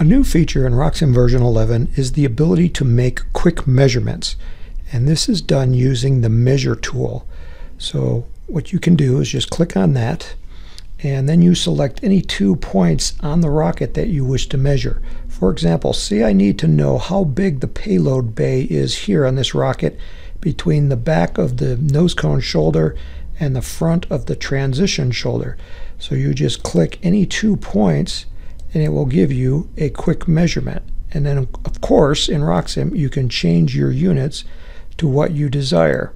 A new feature in RockSim version 11 is the ability to make quick measurements. And this is done using the measure tool. So what you can do is just click on that and then you select any two points on the rocket that you wish to measure. For example, say I need to know how big the payload bay is here on this rocket between the back of the nose cone shoulder and the front of the transition shoulder. So you just click any two points and it will give you a quick measurement. And then, of course, in RockSim, you can change your units to what you desire.